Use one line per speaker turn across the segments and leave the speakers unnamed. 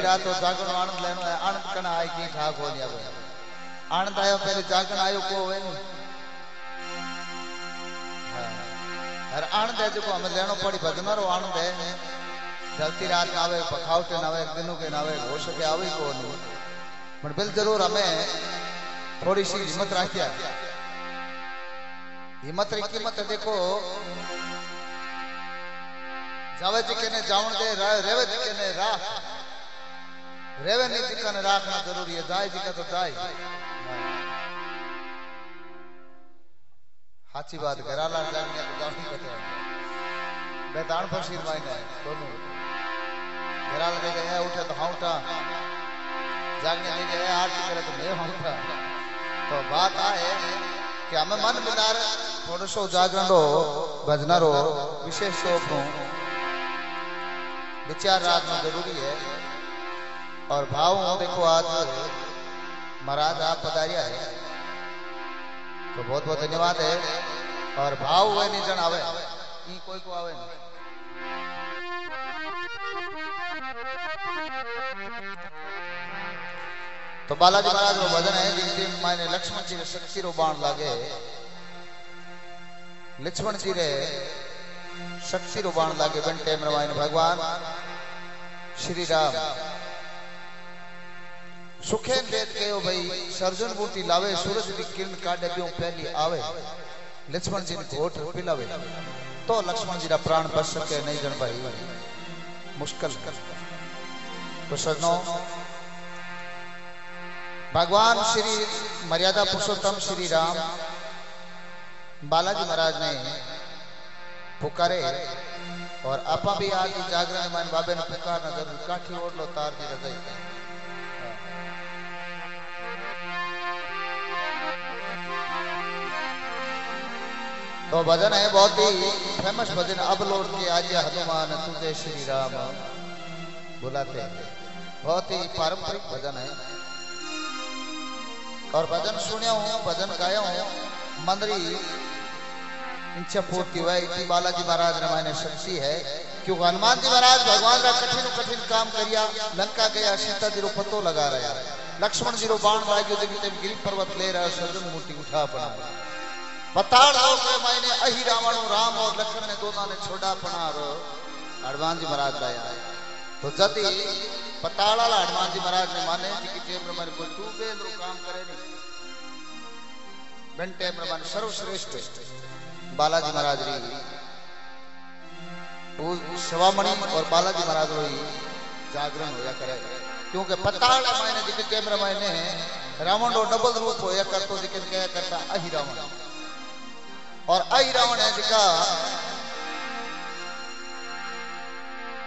रात हो जागरण आनंद लेनो है, आनंद कना आए की ठाक हो नहीं आवे आनंद आयो पहले जागरण आयो को होवे नी हाँ। हर आनंद है जो हमें लेनो पड़ी भजन रो आनंद है जलती रात ना आवे पखावटे ना आवे के ना आवे के आवे को नहीं। पर बिल ज़रूर हमें थोड़ी सी हिम्मत रखिया हिम्मत री कीमत देखो। जावे जी के ने, जावन दे रेवे जी के ने राह रेवे नहीं जी राखना ज़रूरी है जाए जी का तो जाए हाची बात घराला जाने को जानी कटे मैदान पर सिर मायने दोनों। घराला दे गए उठे तो हाँ उठा जागने नहीं गए आरती करे तो मैं हाँ उठा तो बात आए कि हमें मन मिलार, थोड़ो सो जागरण रो भजना रो, विशेष शोक नो विचार रात में ज़रूरी है। और भाव देखो आज महाराज आप पधारिया है। तो बहुत बहुत धन्यवाद है। और भाव हुए नहीं जन आवे। ई कोई को आवे नहीं। तो बालाजी महाराज रो भजन है जिनके मायने लक्ष्मण जी रे शक्ति रो बाण लागे। लक्ष्मण जी रे शक्ति रो बाण लागे, बन मायने भगवान। श्री राम। सुखेन वेद कहो भाई सर्जन मूर्ति लावे सूरज की किरण काटे पियो पहली आवे लक्ष्मण जी ने घोट पिलावे तो लक्ष्मण जी का प्राण बच सके नहीं जन भाई मुश्किल तो सजनों भगवान श्री मर्यादा पुरुषोत्तम श्री राम बालाजी महाराज ने पुकारे और आपा भी आज जागरण मान बाबे ने पुकारना ज़रूर काठी ओढ़ लो तार दी रजाई तो भजन है बहुत ही फ़ेमस भजन। अब लौट के आज हनुमान, तुझे श्री राम। बुलाते बहुत ही पारंपरिक भजन है। और भजन सुनिया हूँ, भजन गाया हूँ, मंदरी हुआ बालाजी महाराज रामायण शक्ति है। क्योंकि हनुमान जी महाराज भगवान का कठिन कठिन काम करिया, लंका गया, सीता जी पतो लगा रहा लक्ष्मण जी बाण देखी गिरी पर्वत ले रहा सजन मूर्ति उठा पड़ा पताड़ लोग में मैंने अहि रावण राम और लक्ष्मण ने दोनों ने छोड़ा पनार हनुमान जी महाराज लाया तो जति पताड़ा हनुमान जी महाराज ने माने कि टेम रमन को तू बेल रो काम करे नहीं बन टेम सर्वश्रेष्ठ बालाजी महाराज री शिवामणि और बालाजी महाराज रो जागरण होया करे क्योंकि पताड़ मायने जिके टेम रमायने रावण रो डबल रूप होया करतो जिके क्या करता अहि रावण और आई रावण है जिका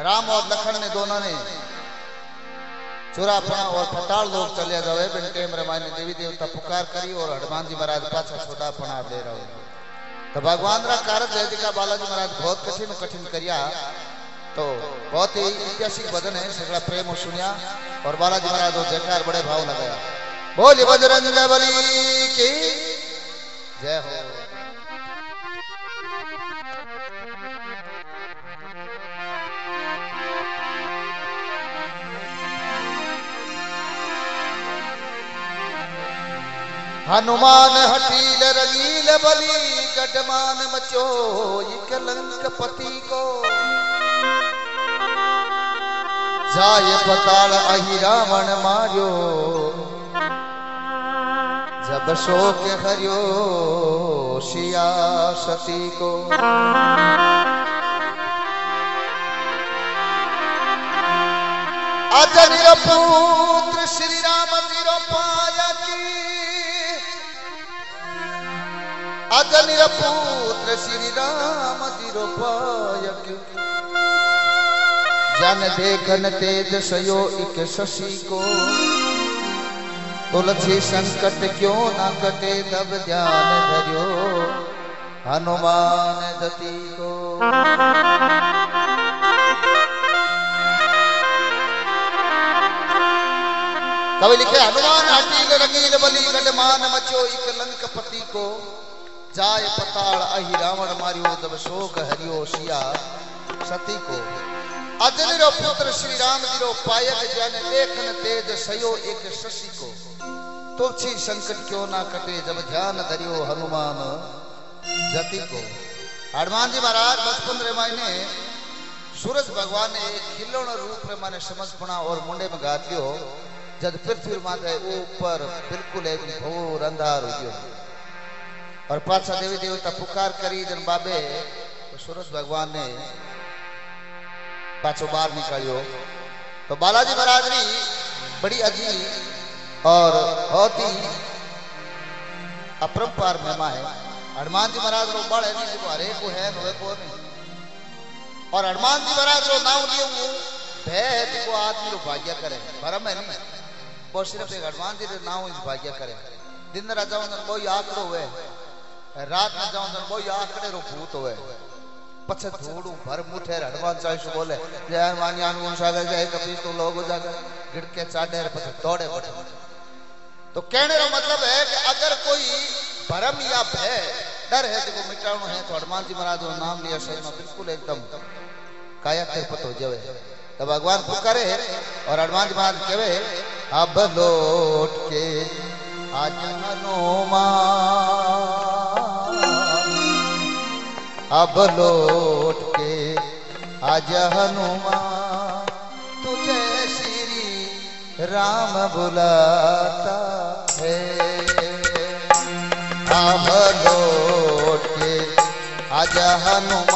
राम और लखन ने दोनों ने चुरापना और पताल लोग चले जावे, बिन टेम रमायने देवी देवता पुकार करी और हनुमान जी महाराज पाछा छोटा पना दे रहे। तो भगवान रा कारज है जिका बालाजी महाराज बहुत कठिन कठिन करिया। तो बहुत ही ऐतिहासिक भजन है, सगड़ा प्रेम और सुनिया, और बालाजी महाराज वो जयकार बड़े भाव लगाया। बोली बजरंग बली की, जय हो। हनुमान हटील रंगील बली गडमान मचो कलंक पति को। जाय पताल अहि रावण मारियो, जब शोक हरियो शिया सती को। अजन पुत्र अजनिर पुत्र श्री राम दिरोपायक जन देखन तेज सयो इक शशि को। तुलसी संकट क्यों न कटे तब ध्यान धरियो हनुमान दती को। कवि लिखे, हनुमान हटील रंगील बली गडमान मचो इक लंक पति को। अहि रावण मारियो तब शोक हरियो सिया सती को। अजनी रो पुत्र श्री राम जी रो पायक जाने देखन तेज सयो एक शशि को। तुलसी संकट क्यों ना कटे जब ध्यान धरियो हनुमान जति को। हनुमान जी महाराज बचपन रे मायने सूरज भगवान ने एक खिलौना रूप रे माने समझपना और मुंडे में गात लियो। जब पृथ्वी माथे ऊपर बिल्कुल एक घोर अंधार हो गयो। और પાછા દેવી દેવતા પુકાર કરી જન सूरज भगवान ने पाचो बार निकालियो। तो बालाजी महाराज ने बड़ी अजीब और बहुत ही अपरंपार महिमा है। हनुमान जी महाराज रो बड़ है हरे को है तो नवे को नहीं। और हनुमान जी महाराज रो नाम लिए वो भय है कि आदमी रो भाग्य करे, भरम है नहीं। वो सिर्फ़ एक हनुमान जी रो नाम इस भाग्य करे। दिन राजा वो आंकड़ो हुए। रात में जाओ वो आकड़े रो भूत हुए પછી થોડું ભર મુઠે હનુમાન ચાલીસું બોલે જય હનુમાન હનુમાન સાગર જય કપીશ तो लोग जाकर गिड़के चाटे પછી दौड़े बैठे तो कहने का मतलब है कि अगर कोई भरम या भय डर है तो मिटाणो है तो हनुमान जी महाराज का नाम लिया शरीर में बिल्कुल एकदम काया पत हो जावे तो भगवान पुकारे और हनुमान जी महाराज कहे अब लौट के आज हनुमान अब लौट के आज हनुमान तुझे श्री राम बुलाता है। अब लौट के आज हनुमान,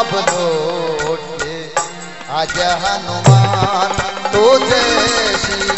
अब लौट के आज हनुमान तुझे श्री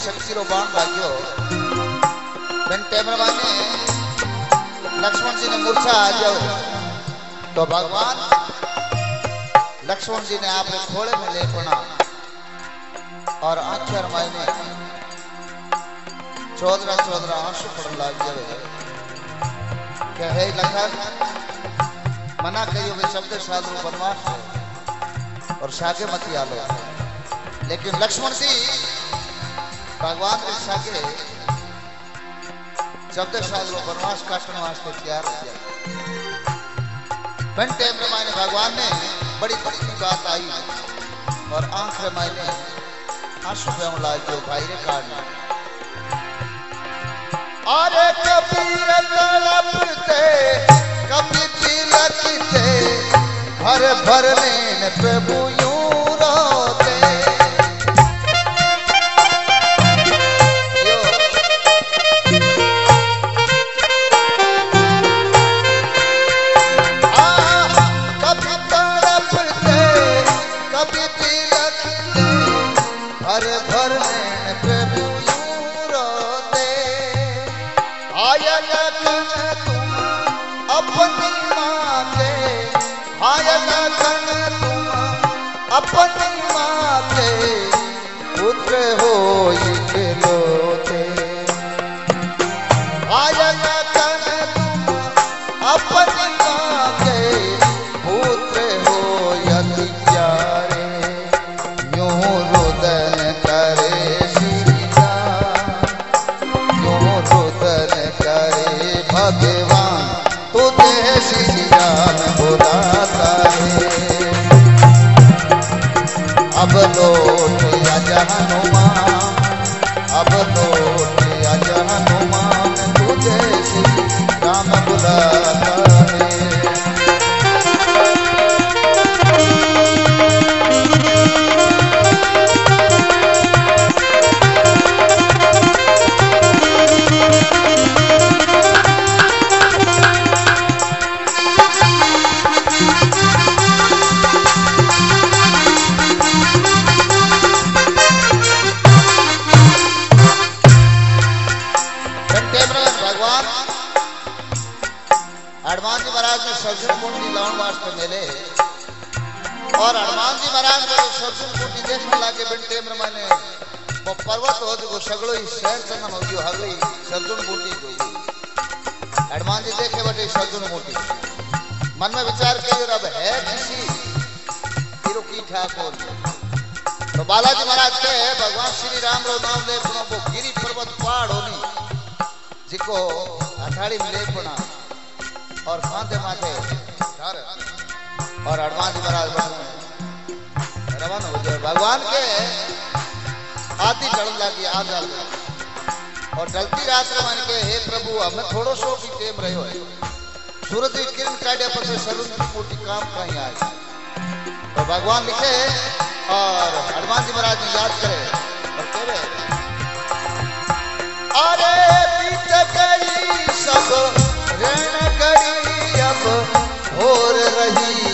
शक्ति माने लक्ष्मण जी ने आ जाओ तो भगवान लक्ष्मण जी ने आपने खोले में ले पड़ा। और आँखें रमाई चौदह चौदह आँसू पड़न लग जाए क्या है लखन? मना करियो वे शब्द साधु बनवास है और सागे मत आलो। लेकिन लक्ष्मण जी भगवान के सागे शब्द साधु बनवास काटने वास्ते तैयार हो जाए घंटे मायने भगवान ने बड़ी बड़ी बात आई और आँख मायने आँसू पे हमला जो भाई रे काटना अरे कबीर तड़पते कभी तिलकते भर भर नैन प्रभु पर्वत हो जो सगलो ही शहर चंगन हो गयो हगली सर्जन कुंडी जो हनुमान जी देखे बटे सर्जन कुंडी मन में विचार किया अब है किसी तीरो की ठाकुर तो बालाजी महाराज के भगवान श्री राम रो नाम ले पुनो वो गिरी पर्वत पहाड़ होनी जिको अठाड़ी में ले और कांधे माथे धर और हनुमान जी महाराज रवाना हो जाए भगवान के आदि चढ़ लगी आ जा और डलती रात रे मान के, हे प्रभु हमें थोड़ो सो भी टेम रहो है। सूरज की किरण काटे पर से सर्व की मोटी काम कहीं आए तो भगवान लिखे, और हनुमान जी महाराज ने याद करे। और कह रहे अरे बीत गई सब रण गई अब और रही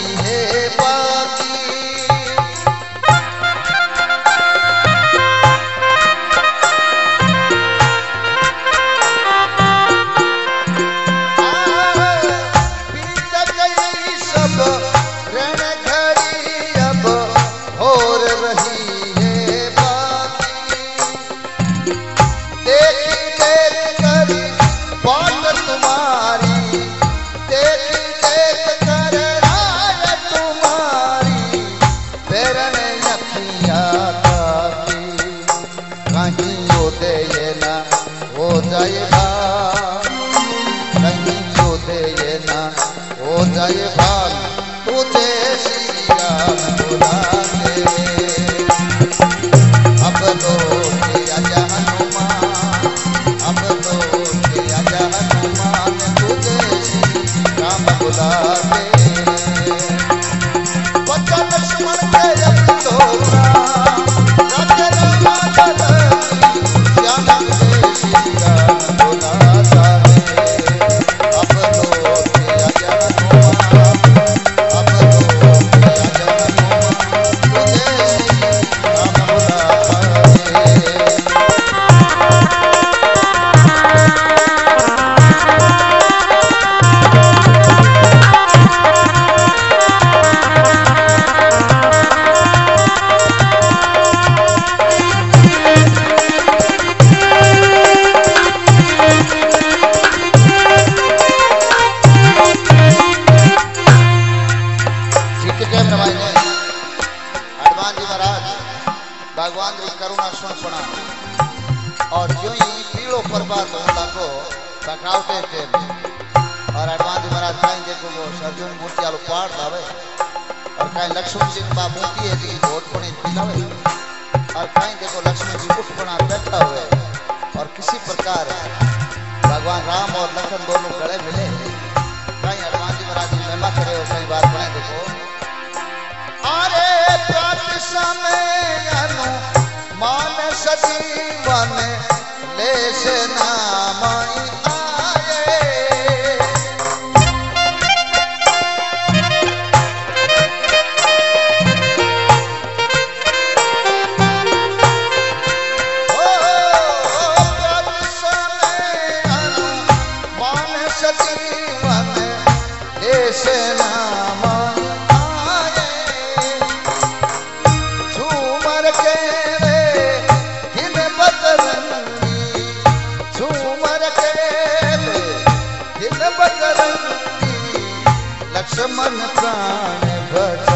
दर्शन दोनों गले मिले। कहीं हनुमान जी महाराज की महिमा करे हो सही बात बने देखो। अरे प्रति समय हनुमान सजीवन लेसना मन प्राण भर।